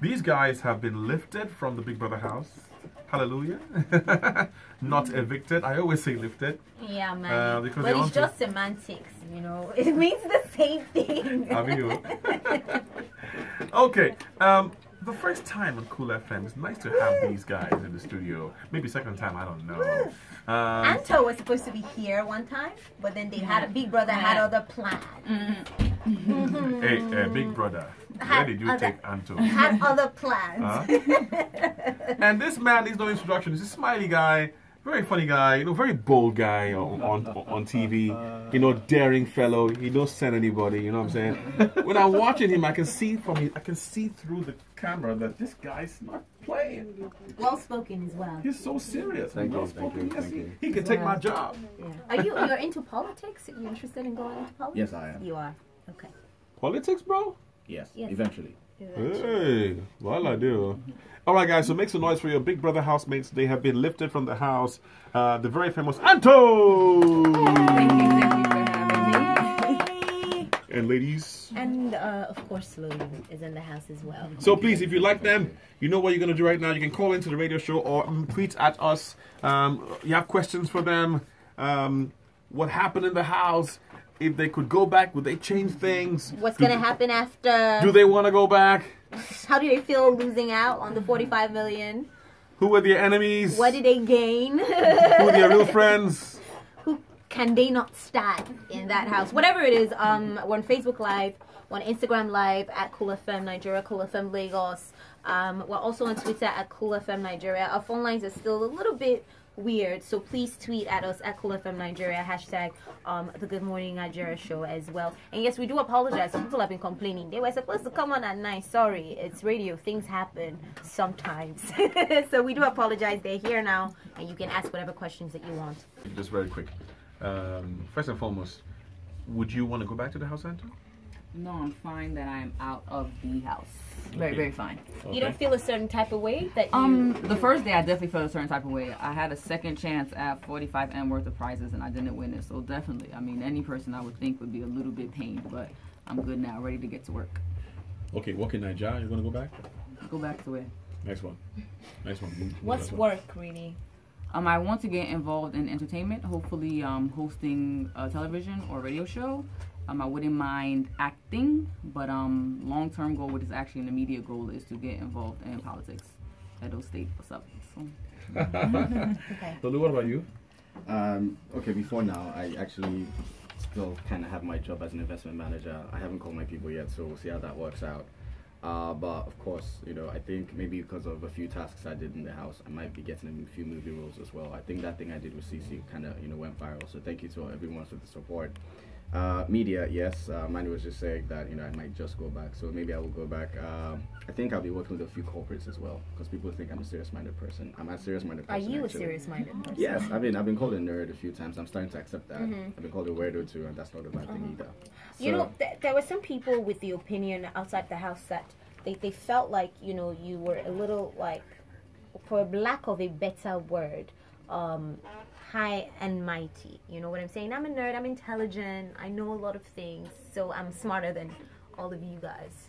These guys have been lifted from the Big Brother house. Hallelujah. Not evicted. I always say lifted. Yeah, man. Uh, because but it's just semantics, you know. It means the same thing. Amigo. okay. Um, the first time on Cool FM, it's nice to have these guys in the studio. Maybe second time, I don't know. Um, Anto was supposed to be here one time, but then they had a Big Brother had other plans. hey, uh, Big Brother, where did you other- take Anto? Had other plans. Huh? and this man needs no introduction. He's a smiley guy, very funny guy, you know, very bold guy on, on, on TV, you know, daring fellow. He don't send anybody, you know what I'm saying? when I'm watching him, I can see from his, I can see through the camera that this guy's not playing. Well spoken as well. He's so serious. Thank you, well-spoken. thank you, Yes, thank he- you. He can take my job. Are you you're into politics? Are you interested in going into politics? Yes, I am. You are. Okay. Politics, bro? Yes, Yes. eventually. Hey, well I do. All right, guys. So make some noise for your Big Brother housemates. They have been lifted from the house. Uh, the very famous Anto. Thank you, thank you for having me. And ladies. And uh, of course, Logan is in the house as well. So please, if you like them, you know what you're gonna do right now. You can call into the radio show or um, tweet at us. Um, you have questions for them. Um, what happened in the house? If they could go back, would they change things? What's Do- gonna happen after? Do they want to go back? How do they feel losing out on the 45 million? Who are their enemies? What did they gain? Who are their real friends? Who can they not stand in that house? Whatever it is, um, we're on Facebook Live, we're on Instagram Live at Cool FM Nigeria, Cool FM Lagos. Um, we're also on Twitter at Cool FM Nigeria. Our phone lines are still a little bit weird, so please tweet at us at Cool FM Nigeria, hashtag um, the Good Morning Nigeria show as well. And yes, we do apologize. People have been complaining. They were supposed to come on at 9. Sorry, it's radio. Things happen sometimes. so we do apologize. They're here now, and you can ask whatever questions that you want. Just very quick. Um, first and foremost, would you want to go back to the house, Anto? No, I'm fine that I'm out of the house. Very, very fine. You don't feel a certain type of way that you. Um, the first day I definitely felt a certain type of way. I had a second chance at 45 M worth of prizes and I didn't win it. So definitely, I mean, any person I would think would be a little bit pained, but I'm good now, ready to get to work. Okay, working Nigeria, you're gonna go back? Go back to it. Next one. Next one. Move- move What's that one. work really? Um, I want to get involved in entertainment, hopefully um, hosting a television or radio show. Um, I wouldn't mind acting, but um, long-term goal, which is actually an immediate goal, is to get involved in politics. Edo State, what's up? So, Okay. Lolu, what about you? Um, okay, before now, I actually still kind of have my job as an investment manager. I haven't called my people yet, so we'll see how that works out. Uh, but of course, you know, I think maybe because of a few tasks I did in the house, I might be getting a few movie roles as well. I think that thing I did with CC kind of, you know, went viral. So thank you to everyone for the support. Uh, media, yes. Uh, Mandy was just saying that you know I might just go back, so maybe I will go back. Um, I think I'll be working with a few corporates as well, because people think I'm a serious-minded person. I'm a serious-minded person. Are you a serious-minded person? Yes, I mean I've been called a nerd a few times. I'm starting to accept that. Mhm. I've been called a weirdo too, and that's not a bad thing either. You know, th- there were some people with the opinion outside the house that they, they felt like, you know, you were a little like, for lack of a better word, um, high and mighty. You know what I'm saying? I'm a nerd, I'm intelligent, I know a lot of things, so I'm smarter than all of you guys.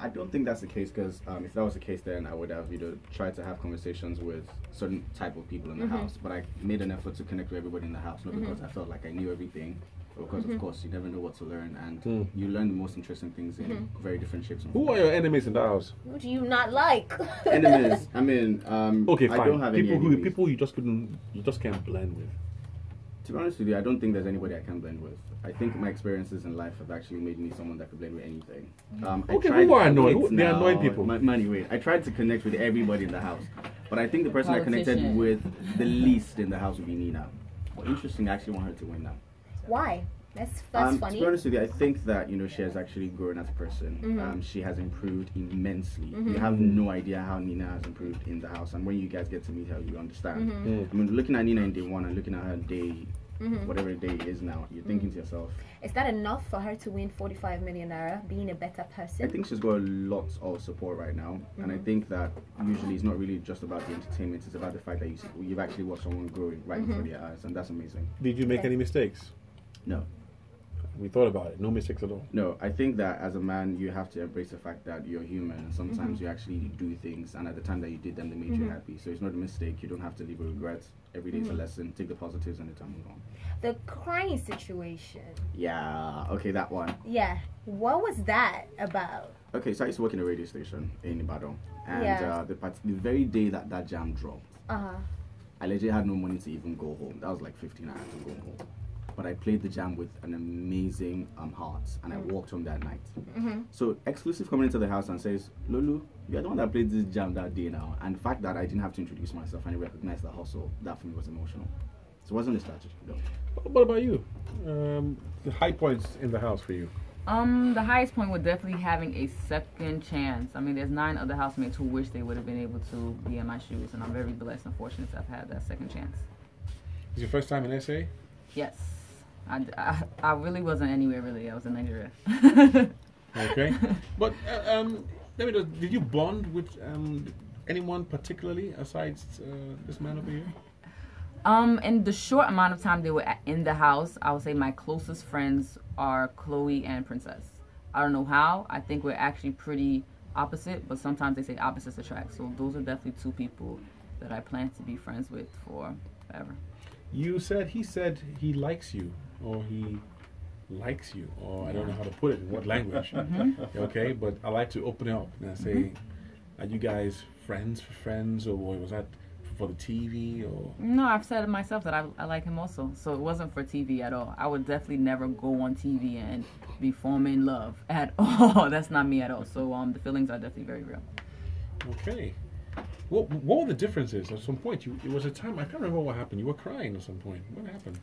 I don't think that's the case because um, if that was the case, then I would have you know tried to have conversations with certain type of people in the Mhm. house. But I made an effort to connect with everybody in the house, not Mhm. because I felt like I knew everything, but because Mhm. of course you never know what to learn, and Hmm. you learn the most interesting things in Mhm. very different shapes. And Who are your enemies in the house? Who do you not like? enemies? I mean, um, Okay, I fine. don't have people any who enemies. people you just couldn't you just can't blend with. To be honest with you, I don't think there's anybody I can blend with. I think my experiences in life have actually made me someone that could blend with anything. Um, I Okay, tried- who are annoying? Who- they are annoying people. Ma- Manny, wait. I tried to connect with everybody in the house, but I think the person I connected with the least in the house would be Nina. Well, interesting. I actually want her to win now. Why? That's that's um, funny. To be honest with you, I think that you know she has actually grown as a person. Mhm. Um, she has improved immensely. Mhm. You have no idea how Nina has improved in the house, and when you guys get to meet her, you understand. Mhm. I mean, looking at Nina in day one and looking at her day, Mhm. whatever day is now, you're thinking to yourself, Is that enough for her to win 45 million naira, being a better person? I think she's got a lot of support right now, and I Mhm. think that usually it's not really just about the entertainment; it's about the fact that you see, you've actually watched someone grow right Mhm. of your eyes, and that's amazing. Did you make Okay. any mistakes? No, We thought about it. No mistakes at all. No, I think that as a man, you have to embrace the fact that you're human, and sometimes Mm-hmm. you actually do things, and at the time that you did them, they made you happy. So it's not a mistake. You don't have to live with regrets. Every day is a Mm-hmm. lesson. Take the positives and the time move on. The crying situation. Yeah. Okay, that one. Yeah. What was that about? Okay, so I used to work in a radio station in Ibadan, and Yeah. uh, the, part- the very day that that jam dropped, Uh huh. I legit had no money to even go home. That was like 15. I had to go home. But I played the jam with an amazing um, heart, and I walked home that night. Mm-hmm. So exclusive coming into the house and says, Lolu, you're the one that played this jam that day now. And the fact that I didn't have to introduce myself and he recognized the hustle, that for me was emotional. So it wasn't a strategy, though. What about you? Um, the high points in the house for you. Um, the highest point was definitely having a second chance. I mean, there's nine other housemates who wish they would have been able to be in my shoes, and I'm very blessed and fortunate to have had that second chance. Is your first time in SA? Yes, I, I, I really wasn't anywhere really. I was in Nigeria. Okay. but uh, um, let me just, did you bond with um, anyone particularly aside uh, this man over here? Um, in the short amount of time they were in the house, I would say my closest friends are Khloe and Princess. I don't know how. I think we're actually pretty opposite, but sometimes they say opposites attract. So those are definitely two people that I plan to be friends with for forever. You said he said he likes you, or he likes you, or I don't know how to put it in what language. Okay, but I like to open it up and I say, are you guys friends for friends, or was that for the TV, or No, I've said it myself that I, I like him also. So it wasn't for TV at all. I would definitely never go on TV and be forming love at all. That's not me at all. So um, the feelings are definitely very real. okay? What what were the differences? At some point, you it was a time I can't remember what happened. You were crying at some point. What happened?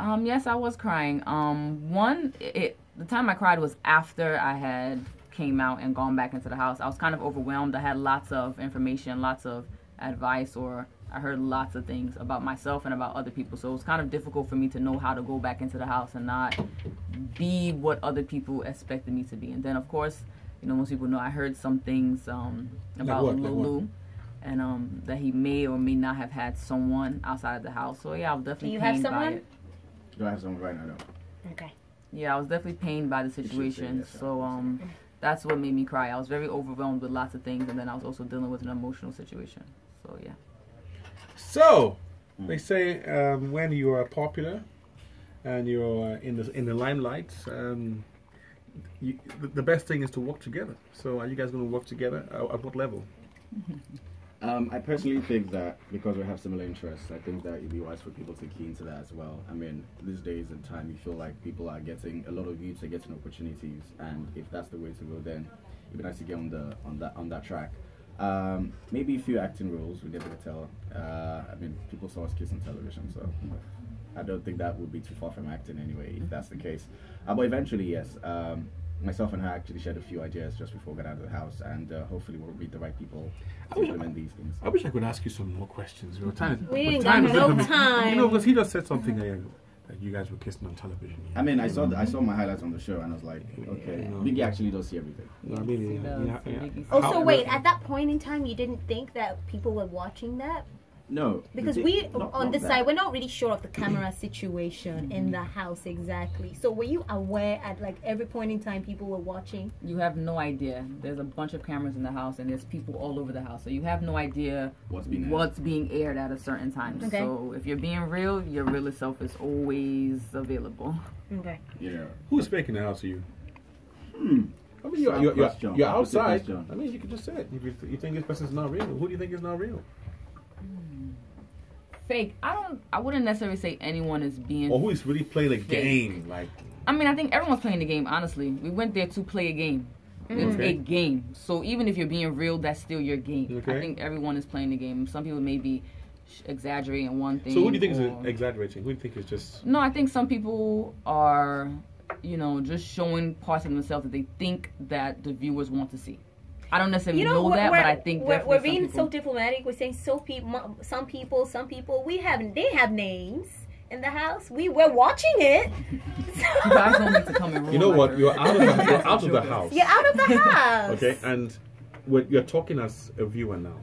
Um, yes, I was crying. Um, one, it, the time I cried was after I had came out and gone back into the house. I was kind of overwhelmed. I had lots of information, lots of advice, or I heard lots of things about myself and about other people. So it was kind of difficult for me to know how to go back into the house and not be what other people expected me to be. And then, of course, you know, most people know I heard some things um, about? Like what? Lolu. And um, that he may or may not have had someone outside of the house. So yeah, I was definitely Do you have pained by someone? It. Do I have someone right now? No. Okay. Yeah, I was definitely pained by the situation. yes, So um, that's what made me cry. I was very overwhelmed with lots of things, and then I was also dealing with an emotional situation. So yeah. So they say um, when you are popular and you're uh, in the in the limelight, um, you, the, the best thing is to work together. So are you guys going to work together? Uh, at what level? Um, I personally think that because we have similar interests, I think that it'd be wise for people to key into that as well. I mean, these days and time, you feel like people are getting a lot of youths are getting opportunities, and if that's the way to go, then it'd be nice to get on the on that on that track. Um, maybe a few acting roles able to tell. Uh, I mean, people saw us kiss on television, so I don't think that would be too far from acting anyway, if that's the case. Uh, but eventually, yes. Um, myself and her actually shared a few ideas just before we got out of the house, and uh, hopefully we'll meet the right people to wish- implement these things. I wish I could ask you some more questions. We were trying to, We but ain't time got no time. You know, because he just said something uh, that you guys were kissing on television. I mean, I saw the, I saw my highlights on the show, and I was like, okay, No. Biggie actually does see everything. No, I mean, yeah, those, yeah, see yeah. Oh, so wait, at that point in time, you didn't think that people were watching that? No, Because the- we, not- on not this that. side, we're not really sure of the camera situation in the house exactly. So were you aware at like every point in time people were watching? You have no idea. There's a bunch of cameras in the house, and there's people all over the house. So you have no idea What's being aired. what's being aired at a certain time. Okay. So if you're being real, your real self is always available. Okay. Yeah. Who's faking the house to you? Hmm. I mean, you're, you're, you're, you're outside. question. I mean, you can just say it. If you, you think this person's not real, who do you think is not real? Fake. I don't. I wouldn't necessarily say anyone is being. Or who is really playing a game? Like, I mean, I think everyone's playing the game. Honestly, we went there to play a game. It's Okay. a game. So even if you're being real, that's still your game. Okay. I think everyone is playing the game. Some people may be exaggerating one thing. so who do you think or- is exaggerating? Who do you think is just? No, I think some people are, you know, just showing parts of themselves that they think that the viewers want to see. I don't necessarily You know, know, we're, that, but I think we're, we're being some so diplomatic. We're saying so people, some people, some people. We have they have names in the house. We we're watching it. you guys don't need to come and You know what? You're out of the, you're out of the house. You're out of the house. Okay, and we're, you're talking as a viewer now.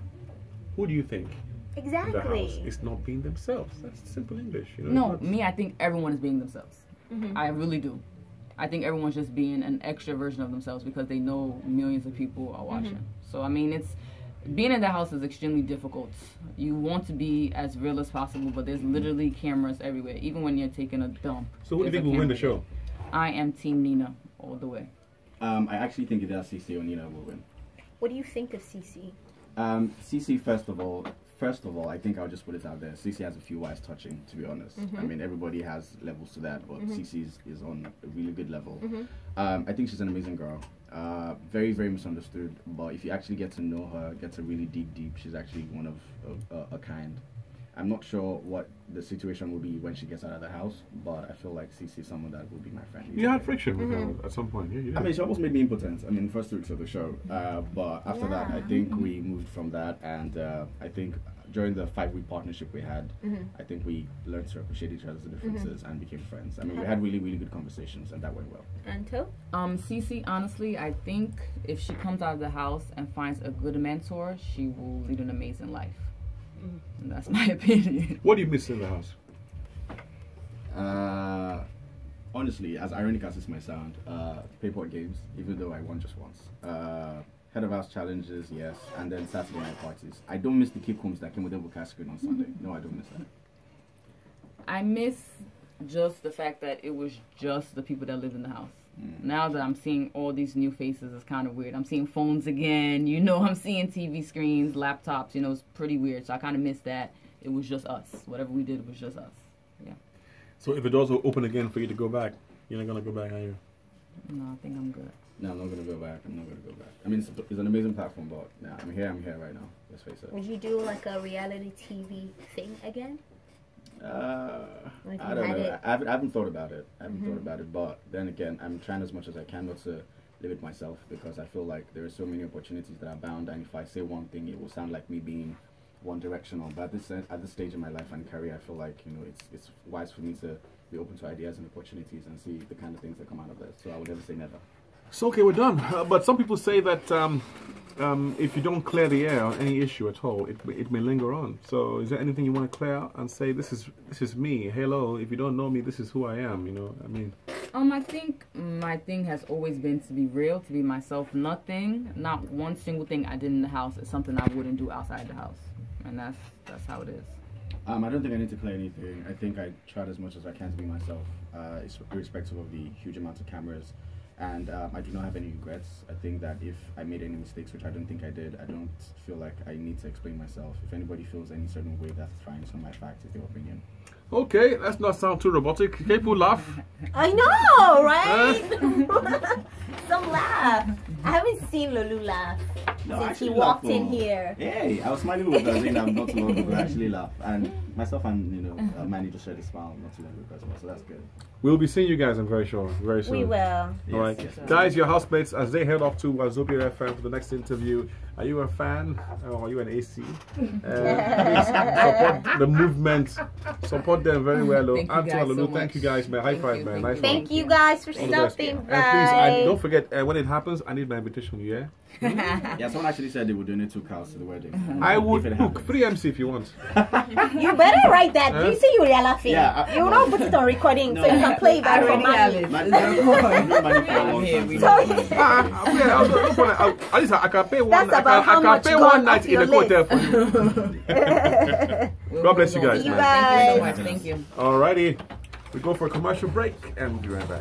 Who do you think in the house Exactly. is not being themselves? That's simple English. You know, No, me, I think everyone is being themselves. Mm-hmm. I really do. I think everyone's just being an extra version of themselves because they know millions of people are watching. So I mean, it's being in the house is extremely difficult. You want to be as real as possible, but there's literally cameras everywhere. Even when you're taking a dump. So who do you think a will win the show? I am Team Nina all the way. Um, I actually think it does CC or Nina will win. What do you think of CC? Um, CC, first of all, first of all, I think I'll just put it out there. CC has a few wires touching, to be honest. I mean, everybody has levels to that, but CC is, is on a really good level. Um, I think she's an amazing girl. Uh, very, very misunderstood. But if you actually get to know her, get to really dig deep, she's actually one of, of uh, a kind. I'm not sure what the situation will be when she gets out of the house, but I feel like CC is someone that will be my friend. You had friction with her at some point. Yeah, you I mean, she almost made me impotent. I mean, the first two weeks of the show. Uh, but after that, I think we moved from that, and uh, I think during the five-week partnership we had, I think we learned to appreciate each other's differences and became friends. I mean, we had really, really good conversations, and that went well. Anto? Um, Cece, honestly, I think if she comes out of the house and finds a good mentor, she will lead an amazing life. And that's my opinion. What do you miss in the house? Uh, honestly, as ironic as this might sound, uh, paper games, even though I won just once. Uh, head of house challenges, yes, and then Saturday night parties. I don't miss the kick homes that came with the cast screen on Sunday. No, I don't miss that. I miss just the fact that it was just the people that lived in the house. Now that I'm seeing all these new faces, it's kind of weird. I'm seeing phones again, you know, I'm seeing TV screens, laptops, you know, it's pretty weird. So I kind of miss that. It was just us. Whatever we did it was just us. Yeah. So if the doors will open again for you to go back, you're not gonna go back, are you? No, I think I'm good. No, I'm not gonna go back. I'm not gonna go back. I mean, it's, it's an amazing platform, but nah, I'm here. I'm here right now. Let's face it. Would you do like a reality TV thing again? Uh, Like I don't know. it. I haven't, I haven't thought about it. I haven't thought about it. But then again, I'm trying as much as I can not to limit myself because I feel like there are so many opportunities that are bound, and if I say one thing, it will sound like me being one directional. But at this at this stage in my life and career, I feel like you know it's it's wise for me to be open to ideas and opportunities and see the kind of things that come out of that. So I would never say never. So okay, we're done. Uh, but some people say that um, um, if you don't clear the air on any issue at all, it, it may linger on. So is there anything you want to clear out and say this is this is me? Hello, if you don't know me, this is who I am. You know, I mean, Um, I think my thing has always been to be real, to be myself. Nothing, not one single thing I did in the house is something I wouldn't do outside the house, and that's that's how it is. Um, I don't think I need to clear anything. I think I tried as much as I can to be myself, uh, irrespective of the huge amount of cameras. And um, I do not have any regrets. I think that if I made any mistakes, which I don't think I did, I don't feel like I need to explain myself. If anybody feels any certain way, that's fine. It's not my fact, it's their opinion. Okay, let's not sound too robotic. People laugh. I know, right? Some laugh. I haven't seen Lolu laugh No, since he walked laugh, in here. Hey, I was smiling with her, Zainab not too long ago. I actually laugh. And myself and, you know, uh, Manny just shared a smile not too long ago as well, so that's good. We'll be seeing you guys. I'm very sure, very soon. We will. All right, Yes, yes. guys, your housemates as they head off to Wazobia FM for the next interview. Are you a fan or are you an AC? Uh, please support the movement. Support them very well. Thank you Anto guys Lolu, so thank you guys, man. High Thank five, you, man. thank Nice you. one. Thank you guys for All the best. stopping And please, I, don't forget uh, when it happens, I need my invitation. Yeah, Yeah, someone actually said they would donate two cows to the wedding. I would book happens. free MC if you want. You better write that. Huh? You see you are laughing. Yeah, I- you will not put it on recording so you can play it back I for already have money. it. Man, It's man, recorded. no money for a long Here time. we so- go. Ah, ah, yeah, I'll- I'll put it- I'll- at least I can pay one. That's I can, about I can much pay gone one night in your the hotel for you. God bless you guys, See you man. Thank you so guys. much. Thank you. Alrighty, we go for a commercial break and we'll be right back.